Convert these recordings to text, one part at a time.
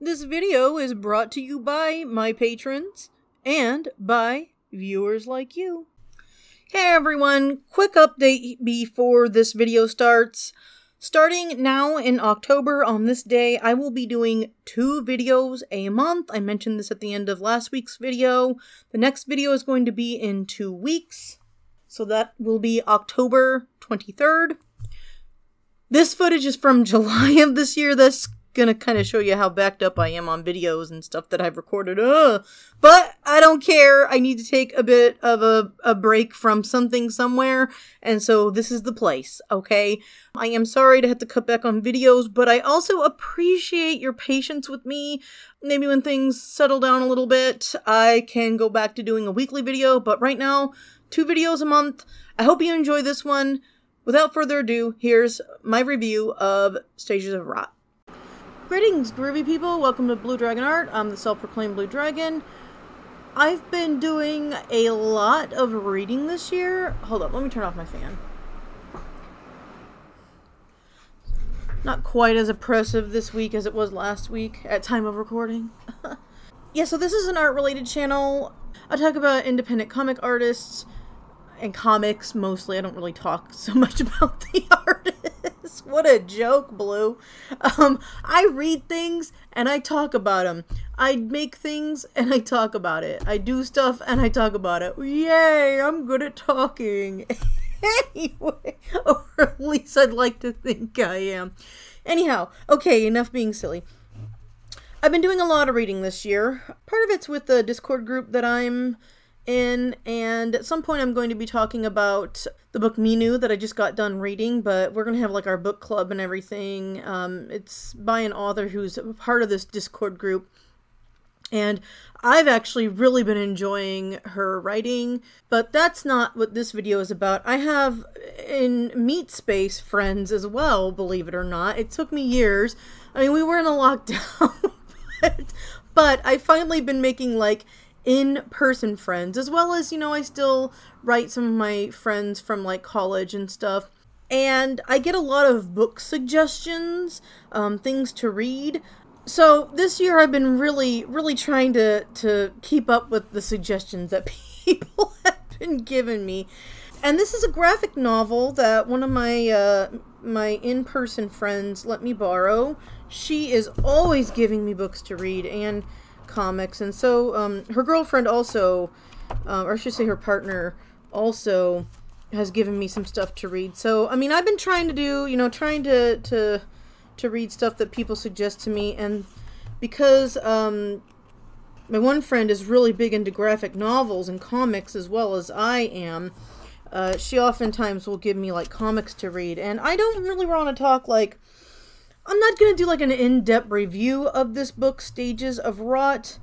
This video is brought to you by my patrons and by viewers like you. Hey everyone, quick update before this video starts. Starting now in October on this day, I will be doing two videos a month. I mentioned this at the end of last week's video. The next video is going to be in two weeks, so that will be October 23rd. This footage is from July of this year. That's gonna kind of mm. show you how backed up I am on videos and stuff that I've recorded. Ugh. But I don't care. I need to take a bit of a, a break from something somewhere, and so this is the place, okay? I am sorry to have to cut back on videos, but I also appreciate your patience with me. Maybe when things settle down a little bit, I can go back to doing a weekly video, but right now, two videos a month. I hope you enjoy this one. Without further ado, here's my review of Stages of Rot. Greetings, groovy people. Welcome to Blue Dragon Art. I'm the self-proclaimed Blue Dragon. I've been doing a lot of reading this year. Hold up, let me turn off my fan. Not quite as oppressive this week as it was last week at time of recording. yeah, so this is an art-related channel. I talk about independent comic artists and comics mostly. I don't really talk so much about the artists. What a joke, Blue. Um, I read things and I talk about them. I make things and I talk about it. I do stuff and I talk about it. Yay, I'm good at talking. anyway, or at least I'd like to think I am. Anyhow, okay, enough being silly. I've been doing a lot of reading this year. Part of it's with the Discord group that I'm in, and at some point I'm going to be talking about the book Minu that I just got done reading, but we're going to have like our book club and everything. Um, it's by an author who's part of this Discord group. And I've actually really been enjoying her writing, but that's not what this video is about. I have in Meat Space friends as well, believe it or not. It took me years. I mean, we were in a lockdown, but, but I finally been making like in-person friends as well as you know i still write some of my friends from like college and stuff. And i get a lot of book suggestions um, things to read. So this year i've been really really trying to to keep up with the suggestions that people have been giving me. And this is a graphic novel that one of my uh, my in-person friends let me borrow. She is always giving me books to read and comics, and so um, her girlfriend also, uh, or I should say her partner, also has given me some stuff to read. So I mean, I've been trying to do, you know, trying to to to read stuff that people suggest to me, and because um, my one friend is really big into graphic novels and comics as well as I am. Uh, she oftentimes will give me like comics to read, and I don't really want to talk like I'm not going to do like an in-depth review of this book, Stages of Rot.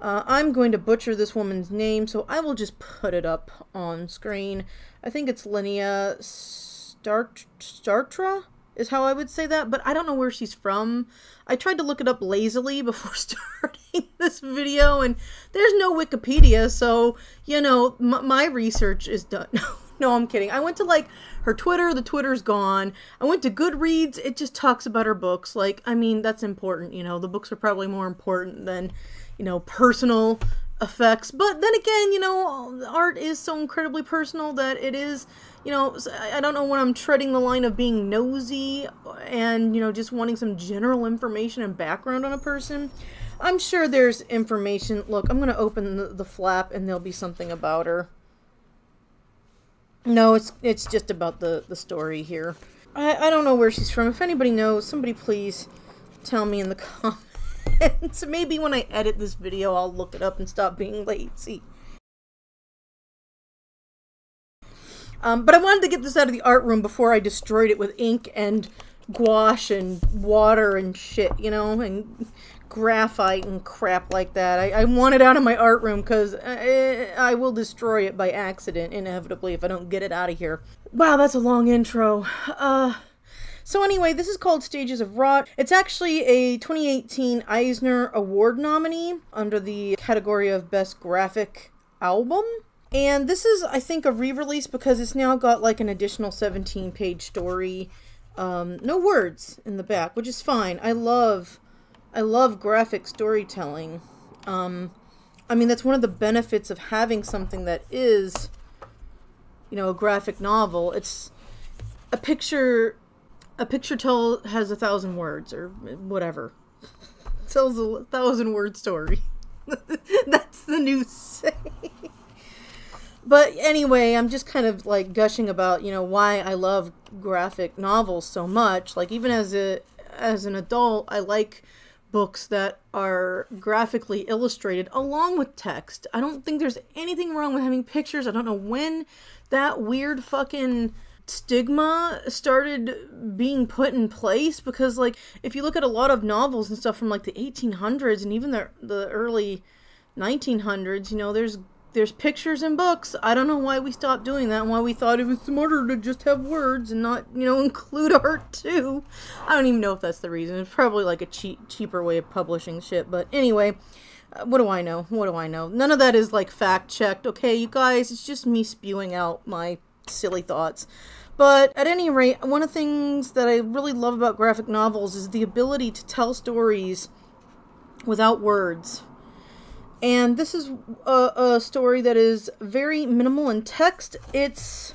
Uh, I'm going to butcher this woman's name, so I will just put it up on screen. I think it's Linnea Start Startra is how I would say that, but I don't know where she's from. I tried to look it up lazily before starting this video, and there's no Wikipedia, so, you know, my research is done. No, I'm kidding. I went to like her Twitter, the Twitter's gone. I went to Goodreads, it just talks about her books. Like, I mean, that's important, you know. The books are probably more important than, you know, personal effects. But then again, you know, art is so incredibly personal that it is, you know, I don't know when I'm treading the line of being nosy and, you know, just wanting some general information and background on a person. I'm sure there's information. Look, I'm going to open the, the flap and there'll be something about her. No, it's it's just about the the story here. I I don't know where she's from. If anybody knows, somebody please tell me in the comments. Maybe when I edit this video, I'll look it up and stop being lazy. Um, but I wanted to get this out of the art room before I destroyed it with ink and gouache and water and shit, you know, and graphite and crap like that. I, I want it out of my art room because I, I, will destroy it by accident, inevitably, if I don't get it out of here. Wow, that's a long intro. Uh, so anyway, this is called Stages of Rot. It's actually a 2018 Eisner Award nominee under the category of Best Graphic Album. And this is, I think, a re-release because it's now got like an additional 17-page story. Um, no words in the back, which is fine. I love I love graphic storytelling. Um, I mean, that's one of the benefits of having something that is, you know, a graphic novel. It's a picture. A picture tell has a thousand words or whatever. tells a thousand word story. that's the new saying. But anyway, I'm just kind of like gushing about, you know, why I love graphic novels so much. Like even as a as an adult, I like books that are graphically illustrated along with text. I don't think there's anything wrong with having pictures. I don't know when that weird fucking stigma started being put in place because like if you look at a lot of novels and stuff from like the 1800s and even the the early 1900s, you know, there's there's pictures and books. I don't know why we stopped doing that and why we thought it was smarter to just have words and not, you know, include art too. I don't even know if that's the reason. It's probably like a cheap, cheaper way of publishing shit. But anyway, uh, what do I know? What do I know? None of that is like fact checked. Okay, you guys, it's just me spewing out my silly thoughts. But at any rate, one of the things that I really love about graphic novels is the ability to tell stories without words and this is a, a story that is very minimal in text. It's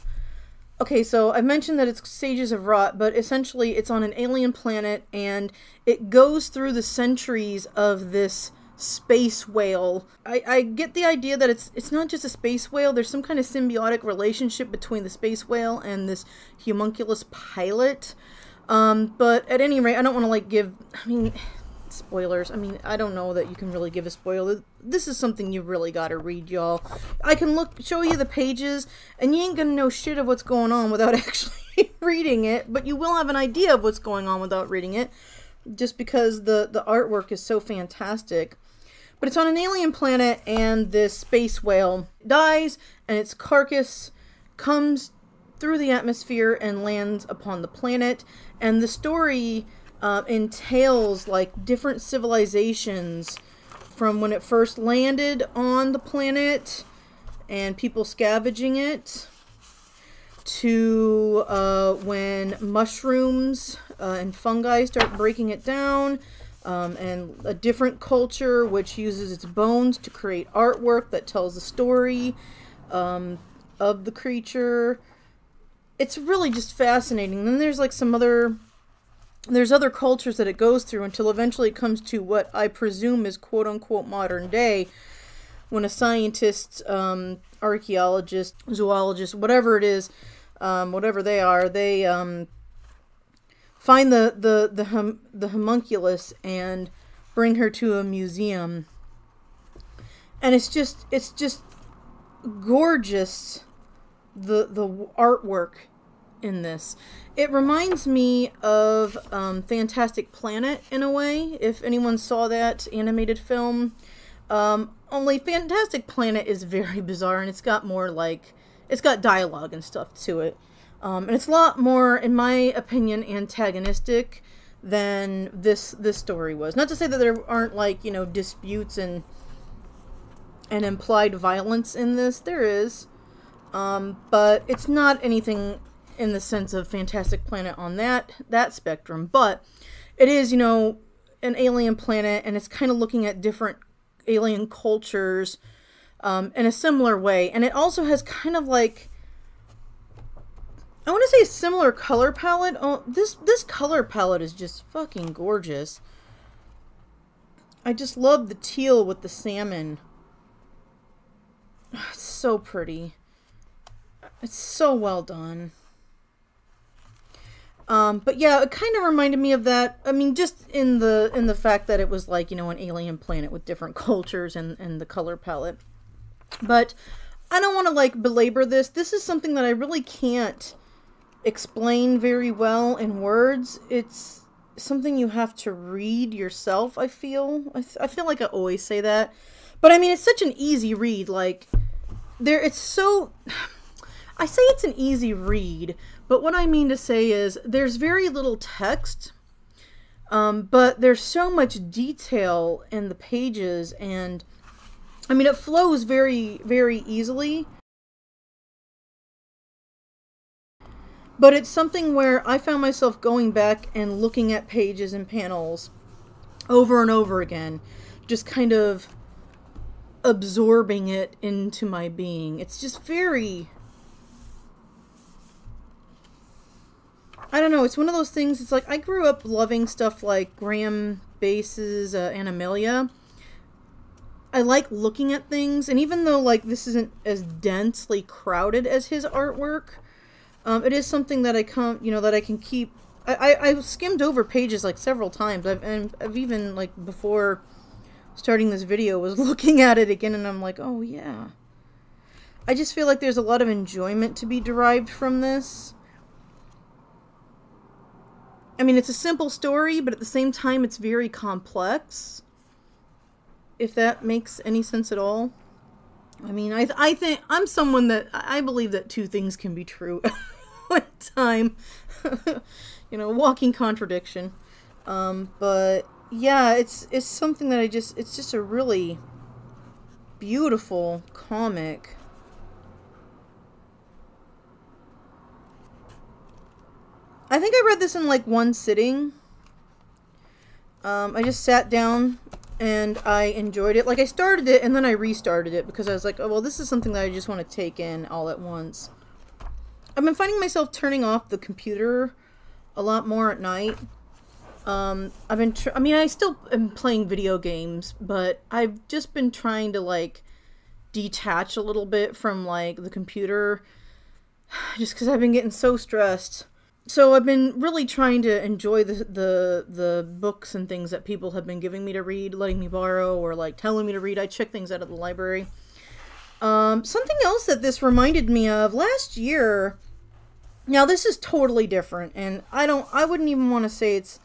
okay, so I mentioned that it's Stages of Rot, but essentially it's on an alien planet and it goes through the centuries of this space whale. I, I get the idea that it's it's not just a space whale, there's some kind of symbiotic relationship between the space whale and this homunculus pilot. Um, but at any rate, I don't want to like give I mean spoilers. I mean, I don't know that you can really give a spoiler. This is something you really gotta read, y'all. I can look, show you the pages, and you ain't gonna know shit of what's going on without actually reading it, but you will have an idea of what's going on without reading it, just because the, the artwork is so fantastic. But it's on an alien planet, and this space whale dies, and its carcass comes through the atmosphere and lands upon the planet. And the story uh, entails like different civilizations from when it first landed on the planet and people scavenging it to uh, when mushrooms uh, and fungi start breaking it down um, and a different culture which uses its bones to create artwork that tells the story um, of the creature. It's really just fascinating. Then there's like some other there's other cultures that it goes through until eventually it comes to what I presume is quote unquote modern day when a scientist, um, archaeologist, zoologist, whatever it is, um, whatever they are, they um, find the the the hum, the homunculus and bring her to a museum. And it's just it's just gorgeous the the artwork in this. It reminds me of um, Fantastic Planet in a way, if anyone saw that animated film. Um, only Fantastic Planet is very bizarre and it's got more like, it's got dialogue and stuff to it. Um, and it's a lot more, in my opinion, antagonistic than this this story was. Not to say that there aren't like, you know, disputes and and implied violence in this. There is. Um, but it's not anything in the sense of Fantastic Planet on that that spectrum, but it is, you know, an alien planet and it's kind of looking at different alien cultures um, in a similar way. And it also has kind of like I want to say a similar color palette. Oh, this this color palette is just fucking gorgeous. I just love the teal with the salmon. It's so pretty. It's so well done. Um, but yeah, it kind of reminded me of that. I mean, just in the in the fact that it was like you know an alien planet with different cultures and and the color palette. But I don't want to like belabor this. This is something that I really can't explain very well in words. It's something you have to read yourself. I feel. I, I feel like I always say that, but I mean it's such an easy read. Like there, it's so. I say it's an easy read, but what I mean to say is there's very little text, um, but there's so much detail in the pages, and I mean, it flows very, very easily. But it's something where I found myself going back and looking at pages and panels over and over again, just kind of absorbing it into my being. It's just very I don't know, it's one of those things it's like I grew up loving stuff like Graeme Base's uh, Animalia. I like looking at things and even though like this isn't as densely crowded as his artwork, um, it is something that I come, you know, that I can keep I, I, I skimmed over pages like several times. I've and I've even like before starting this video was looking at it again and I'm like, oh yeah. I just feel like there's a lot of enjoyment to be derived from this. I mean, it's a simple story, but at the same time, it's very complex. If that makes any sense at all. I mean, I, I think I'm someone that I believe that two things can be true at time. you know, walking contradiction. Um, but yeah, it's it's something that I just it's just a really beautiful comic. I think I read this in like one sitting. Um, I just sat down and I enjoyed it. Like I started it and then I restarted it because I was like, oh well, this is something that I just want to take in all at once. I've been finding myself turning off the computer a lot more at night um, I've been, I mean, I still am playing video games, but I've just been trying to like detach a little bit from like the computer just because I've been getting so stressed. So I've been really trying to enjoy the, the the books and things that people have been giving me to read, letting me borrow, or like telling me to read. I check things out of the library. Um, something else that this reminded me of last year. Now this is totally different, and I don't. I wouldn't even want to say it's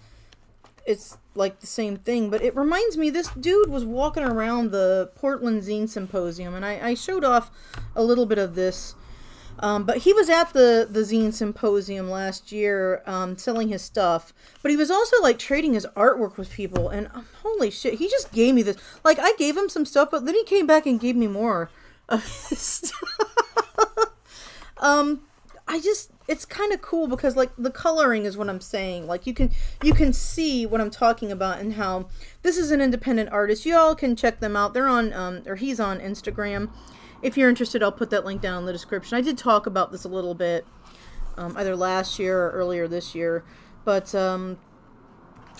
it's like the same thing, but it reminds me this dude was walking around the Portland Zine Symposium, and I, I showed off a little bit of this. Um, but he was at the, the Zine Symposium last year um, selling his stuff. But he was also like trading his artwork with people. And um, holy shit, he just gave me this. Like, I gave him some stuff, but then he came back and gave me more of his stuff. um, I just it's kind of cool because like the coloring is what I'm saying. Like you can you can see what I'm talking about and how this is an independent artist. You all can check them out. They're on um or he's on Instagram. If you're interested, I'll put that link down in the description. I did talk about this a little bit um, either last year or earlier this year, but um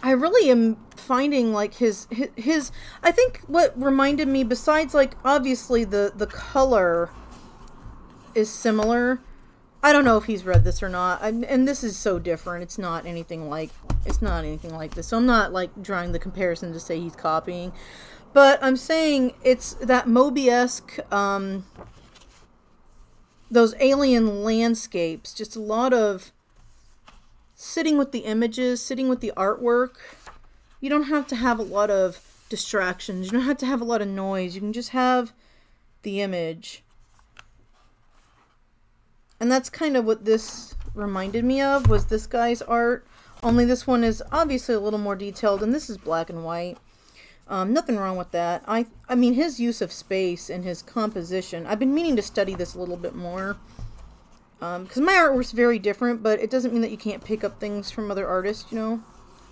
I really am finding like his, his his I think what reminded me besides like obviously the the color is similar I don't know if he's read this or not, and, and this is so different. It's not anything like it's not anything like this. So I'm not like drawing the comparison to say he's copying, but I'm saying it's that Moby-esque, um, those alien landscapes. Just a lot of sitting with the images, sitting with the artwork. You don't have to have a lot of distractions. You don't have to have a lot of noise. You can just have the image and that's kind of what this reminded me of, was this guy's art. Only this one is obviously a little more detailed, and this is black and white. Um, nothing wrong with that. I, I mean, his use of space and his composition. I've been meaning to study this a little bit more. Because um, my artwork's very different, but it doesn't mean that you can't pick up things from other artists, you know?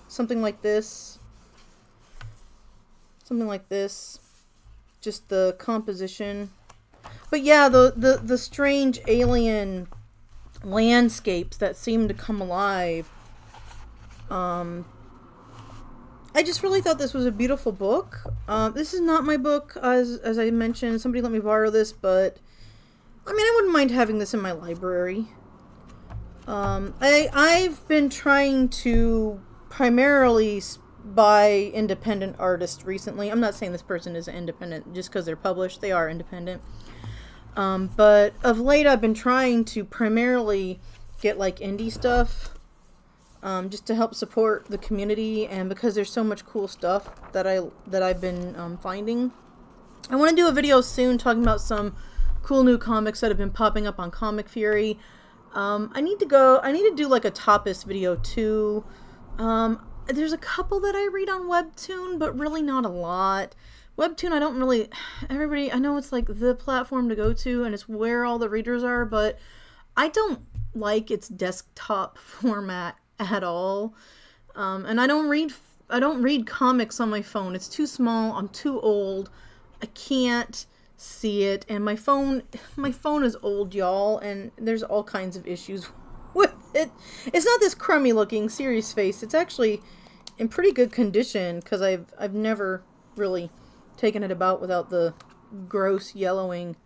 Something like this. Something like this. Just the composition. But yeah, the, the, the strange alien landscapes that seem to come alive. Um, I just really thought this was a beautiful book. Uh, this is not my book, as, as I mentioned. Somebody let me borrow this, but I mean, I wouldn't mind having this in my library. Um, I, I've been trying to primarily buy independent artists recently. I'm not saying this person is independent just because they're published. They are independent. Um, but of late, I've been trying to primarily get like indie stuff um, just to help support the community and because there's so much cool stuff that I that I've been um, finding. I want to do a video soon talking about some cool new comics that have been popping up on Comic Fury. Um, I need to go. I need to do like a Tapas video too. Um, there's a couple that I read on Webtoon, but really not a lot. Webtoon, I don't really. Everybody, I know it's like the platform to go to and it's where all the readers are, but I don't like its desktop format at all. Um, and I don't read I don't read comics on my phone. It's too small. I'm too old. I can't see it and my phone my phone is old y'all and there's all kinds of issues with it. It's not this crummy looking serious face. It's actually in pretty good condition because I've I've never really taken it about without the gross yellowing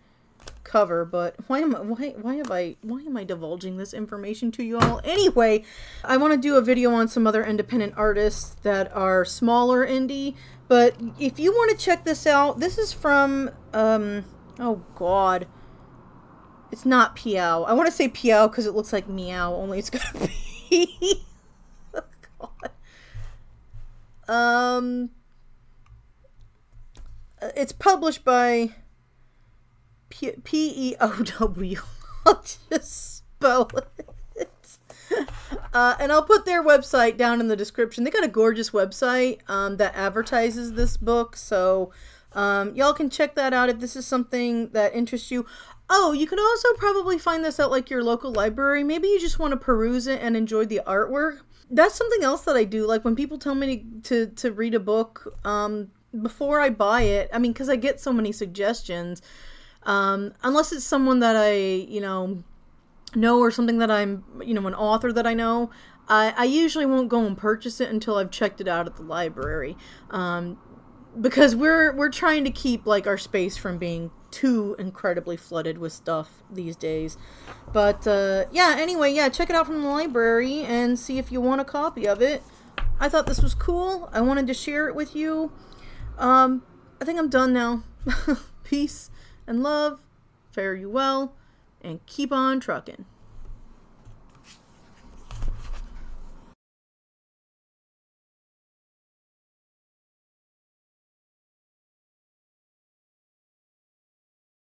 cover, but why am I, why why have I why am I divulging this information to you all? Anyway, I want to do a video on some other independent artists that are smaller indie, but if you want to check this out, this is from um oh god. It's not Piao. I want to say Piao because it looks like meow, only it's be oh, god. Um it's published by P E O W. I'll just spell it. Uh, and I'll put their website down in the description. They got a gorgeous website um, that advertises this book, so um, y'all can check that out if this is something that interests you. Oh, you can also probably find this at like your local library. Maybe you just want to peruse it and enjoy the artwork. That's something else that I do. Like when people tell me to to, to read a book um, before I buy it. I mean, because I get so many suggestions. Um, unless it's someone that I, you know, know or something that I'm, you know, an author that I know, I, I usually won't go and purchase it until I've checked it out at the library. Um, because we're we're trying to keep like our space from being too incredibly flooded with stuff these days. But uh, yeah, anyway, yeah, check it out from the library and see if you want a copy of it. I thought this was cool. I wanted to share it with you. Um, I think I'm done now. Peace and love. Fare you well, and keep on trucking.